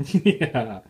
いや。